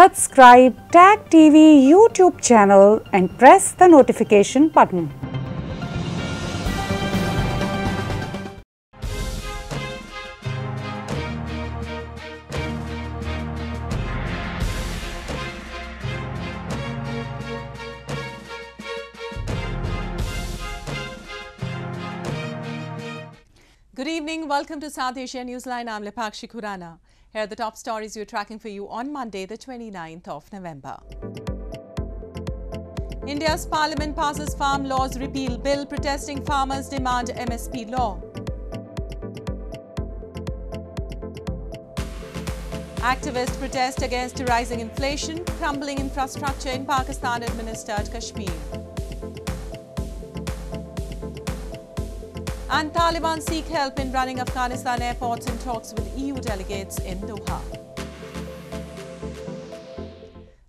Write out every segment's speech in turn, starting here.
Subscribe Tag TV YouTube channel and press the notification button. Good evening. Welcome to South Asia Newsline. I'm Lepakshi Khurana. Here are the top stories we're tracking for you on Monday, the 29th of November. India's parliament passes farm laws repeal bill protesting farmers demand MSP law. Activists protest against rising inflation, crumbling infrastructure in Pakistan administered Kashmir. And Taliban seek help in running Afghanistan airports in talks with EU delegates in Doha.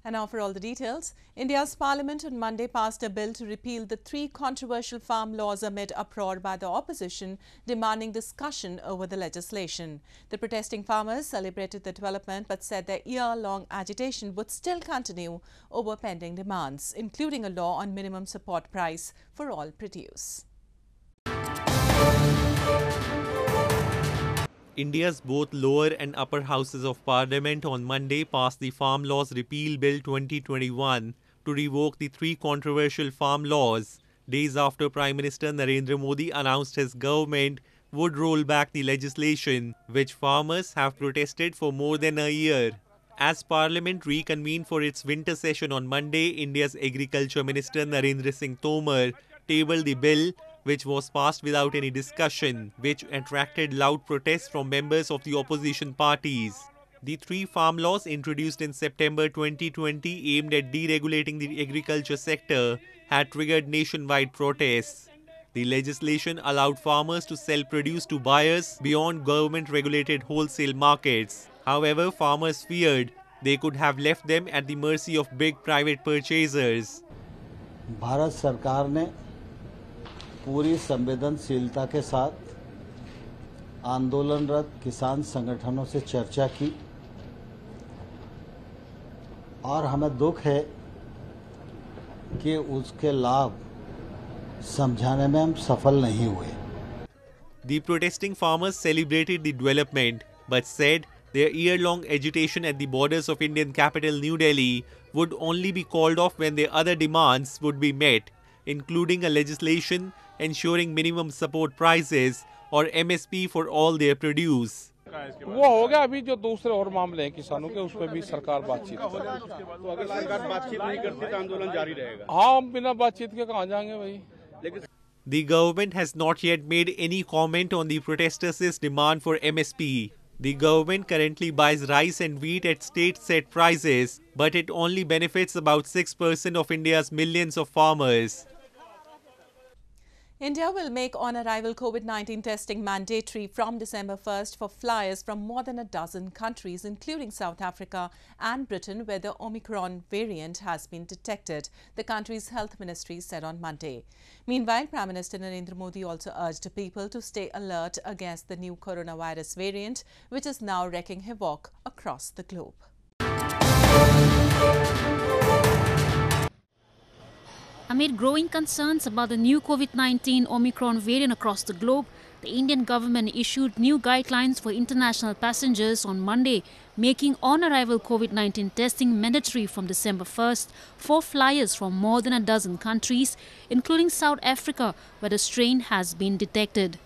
And now for all the details. India's parliament on Monday passed a bill to repeal the three controversial farm laws amid uproar by the opposition demanding discussion over the legislation. The protesting farmers celebrated the development but said their year-long agitation would still continue over pending demands, including a law on minimum support price for all produce. India's both lower and upper houses of parliament on Monday passed the Farm Laws Repeal Bill 2021 to revoke the three controversial farm laws, days after Prime Minister Narendra Modi announced his government would roll back the legislation which farmers have protested for more than a year. As Parliament reconvened for its winter session on Monday, India's Agriculture Minister Narendra Singh Tomar tabled the bill which was passed without any discussion, which attracted loud protests from members of the opposition parties. The three farm laws introduced in September 2020 aimed at deregulating the agriculture sector had triggered nationwide protests. The legislation allowed farmers to sell produce to buyers beyond government regulated wholesale markets. However, farmers feared they could have left them at the mercy of big private purchasers. Bharat सरकार ने पूरी संवेदनशीलता के साथ आंदोलनरत किसान संगठनों से चर्चा की और हमें दुख है कि उसके लाभ समझाने में हम सफल नहीं हुए The protesting farmers celebrated the development but said their year long agitation at the borders of Indian capital New Delhi would only be called off when their other demands would be met, including a legislation ensuring minimum support prices or MSP for all their produce. वो हो गया अभी जो दूसरे और मामले हैं किसानों के उस पर भी सरकार बातचीत करे तो अगर सरकार बातचीत नहीं करती तो आंदोलन जारी रहेगा हाँ हम बिना बातचीत के कहाँ जाएंगे भाई लेकिन The government has not yet made any comment on the protesters' demand for MSP. The government currently buys rice and wheat at state set prices, but it only benefits about 6% of India's millions of farmers. India will make on arrival COVID 19 testing mandatory from December 1st for flyers from more than a dozen countries, including South Africa and Britain, where the Omicron variant has been detected, the country's health ministry said on Monday. Meanwhile, Prime Minister Narendra Modi also urged people to stay alert against the new coronavirus variant, which is now wreaking havoc across the globe. Amid growing concerns about the new COVID 19 Omicron variant across the globe, the Indian government issued new guidelines for international passengers on Monday, making on arrival COVID 19 testing mandatory from December 1st for flyers from more than a dozen countries, including South Africa, where the strain has been detected.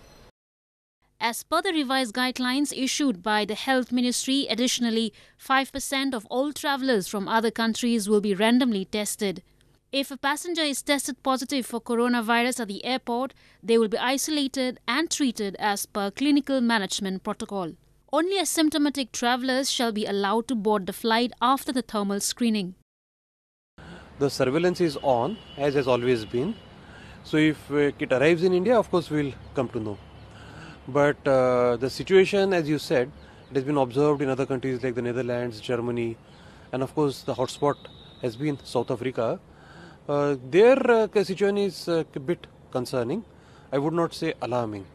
As per the revised guidelines issued by the Health Ministry, additionally, 5% of all travellers from other countries will be randomly tested. If a passenger is tested positive for coronavirus at the airport, they will be isolated and treated as per clinical management protocol. Only asymptomatic travellers shall be allowed to board the flight after the thermal screening. The surveillance is on, as has always been. So, if uh, it arrives in India, of course, we'll come to know. But uh, the situation, as you said, it has been observed in other countries like the Netherlands, Germany, and of course, the hotspot has been South Africa. Uh, their uh, situation is uh, a bit concerning. I would not say alarming.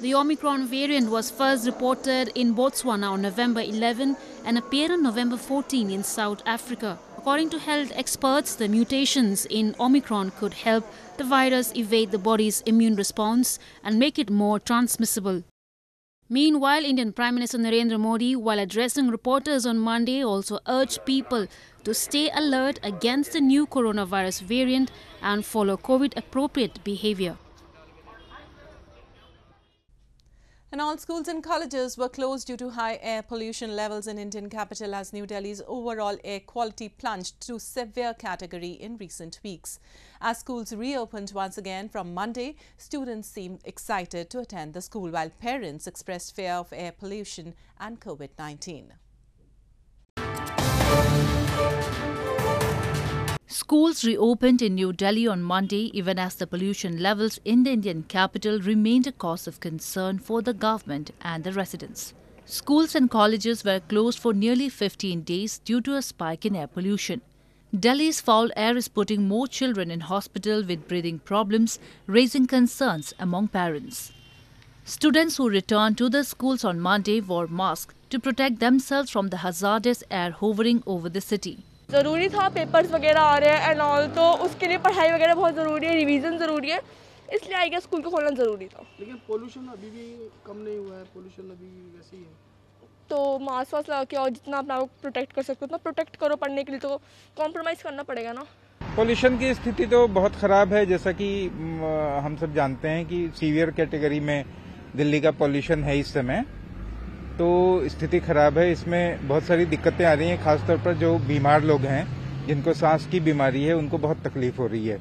The Omicron variant was first reported in Botswana on November 11 and appeared on November 14 in South Africa. According to health experts, the mutations in Omicron could help the virus evade the body's immune response and make it more transmissible. Meanwhile, Indian Prime Minister Narendra Modi, while addressing reporters on Monday, also urged people to stay alert against the new coronavirus variant and follow COVID appropriate behavior. And all schools and colleges were closed due to high air pollution levels in Indian capital as New Delhi's overall air quality plunged to severe category in recent weeks. As schools reopened once again from Monday, students seemed excited to attend the school while parents expressed fear of air pollution and COVID-19. Schools reopened in New Delhi on Monday, even as the pollution levels in the Indian capital remained a cause of concern for the government and the residents. Schools and colleges were closed for nearly 15 days due to a spike in air pollution. Delhi's foul air is putting more children in hospital with breathing problems, raising concerns among parents. Students who returned to the schools on Monday wore masks to protect themselves from the hazardous air hovering over the city. ज़रूरी था papers वगैरह आ रहे हैं and all तो उसके लिए पढ़ाई वगैरह बहुत ज़रूरी है रिवीजन ज़रूरी है। इसलिए आई गया स्कूल को खोलना ज़रूरी था। लेकिन पोल्यूशन अभी भी कम नहीं हुआ है पोल्यूशन अभी वैसे ही है। तो मास्क वास्क लगा के और जितना अपना आप प्रोटेक्ट कर सकते हो उतना प्रोटेक्ट करो पढ़ने के लिए तो कॉम्प्रोमाइज़ करना पड़ेगा ना। पोल्यूशन की स्थिति तो बहुत खराब है जैसा कि हम सब जानते हैं कि सीवियर कैटेगरी में दिल्ली का पोल्यूशन है इस समय। तो स्थिति खराब है इसमें बहुत सारी दिक्कतें आ रही हैं खासतौर पर जो बीमार लोग हैं जिनको सांस की बीमारी है उनको बहुत तकलीफ़ हो रही है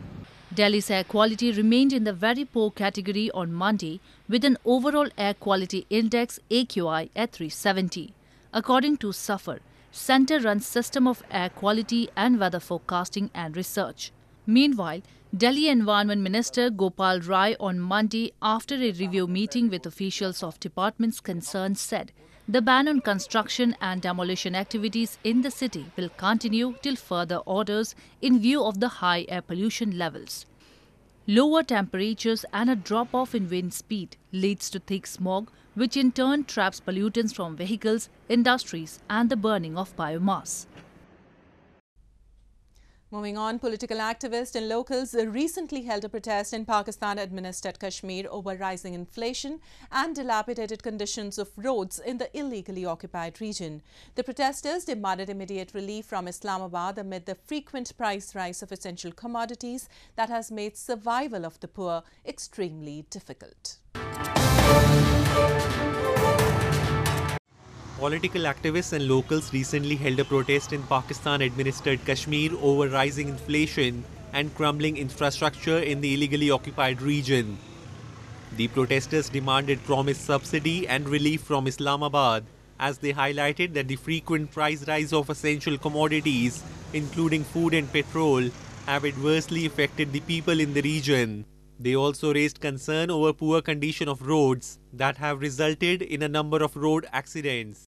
Delhi's air quality remained in the very poor category on Monday with an overall air quality index AQI at 370. According to SAFAR, center runs system of air quality and weather forecasting and research. Meanwhile, Delhi Environment Minister Gopal Rai on Monday after a review meeting with officials of departments concerned said the ban on construction and demolition activities in the city will continue till further orders in view of the high air pollution levels. Lower temperatures and a drop off in wind speed leads to thick smog, which in turn traps pollutants from vehicles, industries, and the burning of biomass. Moving on, political activists and locals recently held a protest in Pakistan-administered Kashmir over rising inflation and dilapidated conditions of roads in the illegally occupied region. The protesters demanded immediate relief from Islamabad amid the frequent price rise of essential commodities that has made survival of the poor extremely difficult. Political activists and locals recently held a protest in Pakistan administered Kashmir over rising inflation and crumbling infrastructure in the illegally occupied region. The protesters demanded promised subsidy and relief from Islamabad as they highlighted that the frequent price rise of essential commodities, including food and petrol, have adversely affected the people in the region. They also raised concern over poor condition of roads that have resulted in a number of road accidents.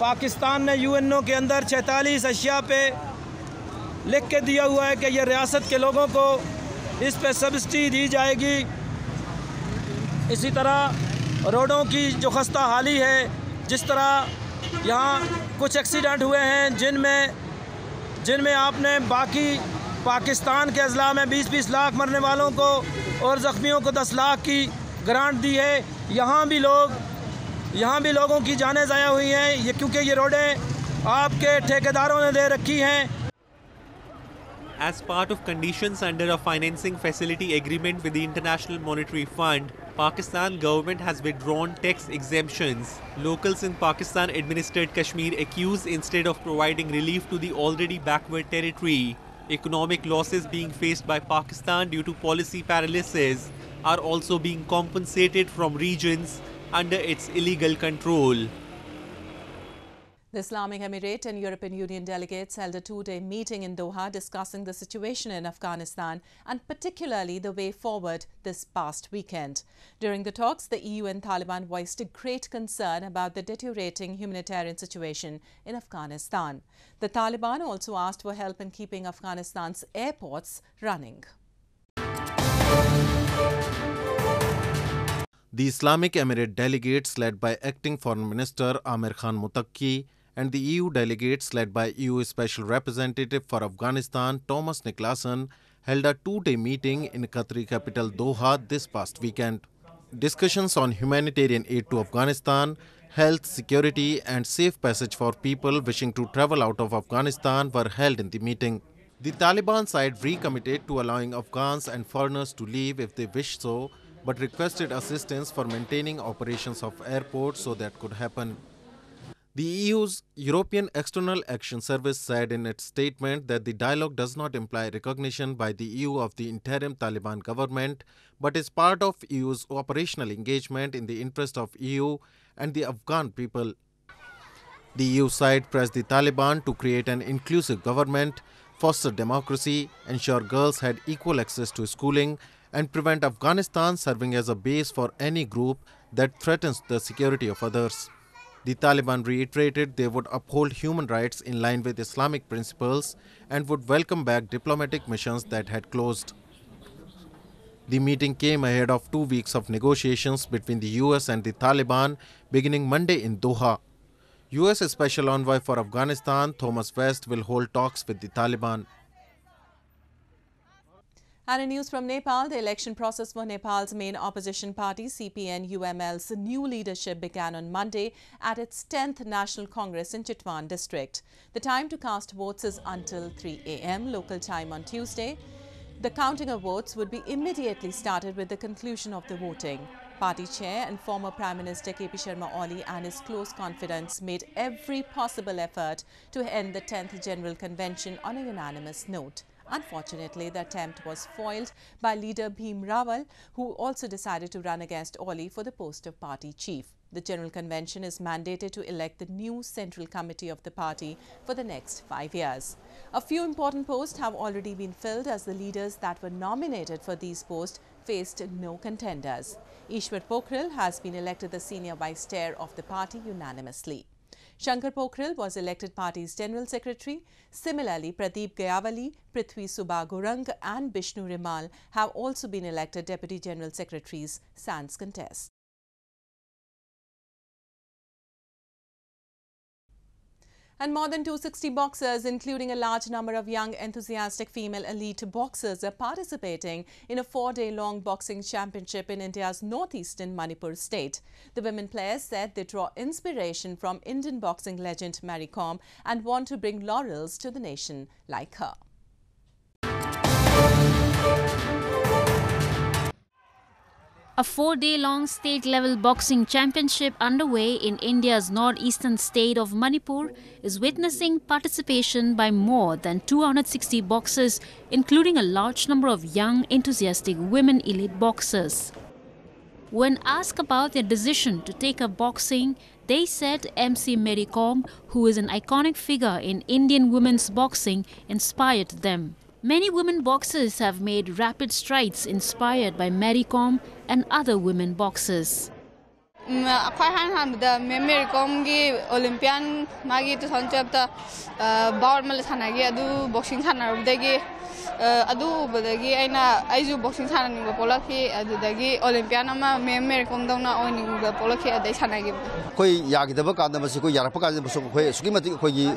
Pakistan ने UNO के अंदर 46 अशिया पे लिख के दिया हुआ है कि यह रियासत के लोगों को इस पे सब्सिडी दी जाएगी। इसी तरह रोडों की जो खस्ता हाली है, जिस तरह यहाँ कुछ एक्सीडेंट हुए हैं, जिनमें जिनमें आपने बाकी पाकिस्तान के अजला में 20-20 लाख मरने वालों को और ज़ख्मियों को 10 लाख की ग्रांट दी है। यहाँ भी लोग यहाँ भी लोगों की जानें ज़ाया हुई हैं ये क्योंकि ये रोडें आपके ठेकेदारों ने दे रखी हैं As part of conditions under a financing facility agreement with the International Monetary Fund, Pakistan government has withdrawn tax exemptions. Locals in Pakistan administered Kashmir accuse instead of providing relief to the already backward territory. Economic losses being faced by Pakistan due to policy paralysis are also being compensated from regions under its illegal control. The Islamic Emirate and European Union delegates held a two-day meeting in Doha discussing the situation in Afghanistan and particularly the way forward this past weekend. During the talks, the EU and Taliban voiced a great concern about the deteriorating humanitarian situation in Afghanistan. The Taliban also asked for help in keeping Afghanistan's airports running. The Islamic Emirate delegates, led by acting Foreign Minister Amir Khan Muttaqi, and the EU delegates, led by EU Special Representative for Afghanistan Tomas Niklasson, held a two day meeting in Qatari capital Doha this past weekend. Discussions on humanitarian aid to Afghanistan, health, security, and safe passage for people wishing to travel out of Afghanistan were held in the meeting. The Taliban side recommitted to allowing Afghans and foreigners to leave if they wish so, but requested assistance for maintaining operations of airports so that could happen. The EU's European External Action Service said in its statement that the dialogue does not imply recognition by the EU of the interim Taliban government, but is part of EU's operational engagement in the interest of EU and the Afghan people. The EU side pressed the Taliban to create an inclusive government, foster democracy, ensure girls had equal access to schooling, and prevent Afghanistan serving as a base for any group that threatens the security of others. The Taliban reiterated they would uphold human rights in line with Islamic principles and would welcome back diplomatic missions that had closed. The meeting came ahead of two weeks of negotiations between the US and the Taliban beginning Monday in Doha. US Special Envoy for Afghanistan Thomas West will hold talks with the Taliban. And in news from Nepal, the election process for Nepal's main opposition party, CPN UML's new leadership began on Monday at its 10th National Congress in Chitwan district. The time to cast votes is until 3 a.m. local time on Tuesday. The counting of votes would be immediately started with the conclusion of the voting. Party chair and former Prime Minister KP Sharma Oli and his close confidants made every possible effort to end the 10th General Convention on a unanimous note. Unfortunately, the attempt was foiled by leader Bhim Rawal, who also decided to run against Oli for the post of party chief. The General Convention is mandated to elect the new Central Committee of the party for the next five years. A few important posts have already been filled as the leaders that were nominated for these posts faced no contenders. Ishwar Pokhrel has been elected the senior vice chair of the party unanimously. Shankar Pokhrel was elected party's general secretary. Similarly, Pradeep Gyawali, Prithvi Subba Gurung and Bishnu Rimal have also been elected deputy general secretaries sans contest. And more than 260 boxers, including a large number of young, enthusiastic female elite boxers, are participating in a four-day-long boxing championship in India's northeastern Manipur state. The women players said they draw inspiration from Indian boxing legend Mary Kom and want to bring laurels to the nation like her. A four day long state level boxing championship underway in India's northeastern state of Manipur is witnessing participation by more than 260 boxers, including a large number of young, enthusiastic women elite boxers. When asked about their decision to take up boxing, they said MC Mary Kom, who is an iconic figure in Indian women's boxing, inspired them. Many women boxers have made rapid strides inspired by Mary Kom and other women boxers. I Mary Kom Olympian magi to sanchab ta bawar mal sanagi adu boxing sanar udagi adu udagi aina aizu boxing sanani polaki adu dagi Olympian ama Mary Kom dona oini ba polaki adai sanagi koi yagi daba kadamasi koi yarapa kadamasi koi sukimati koi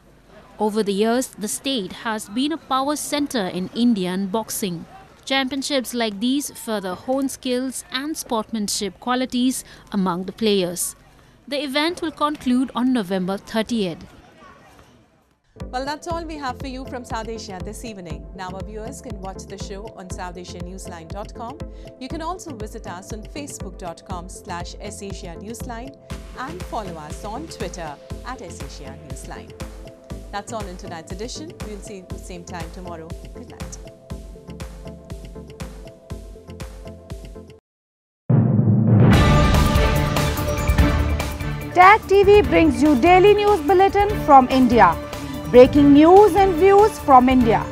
Over the years, the state has been a power center in Indian boxing. Championships like these further hone skills and sportsmanship qualities among the players. The event will conclude on November 30th. Well, that's all we have for you from South Asia this evening. Now, our viewers can watch the show on SouthAsiaNewsline.com. You can also visit us on Facebook.com slash SAsiaNewsline and follow us on Twitter at SAsiaNewsline. That's all in tonight's edition. We'll see you at the same time tomorrow. Good night. Tag TV brings you daily news bulletin from India. Breaking news and views from India.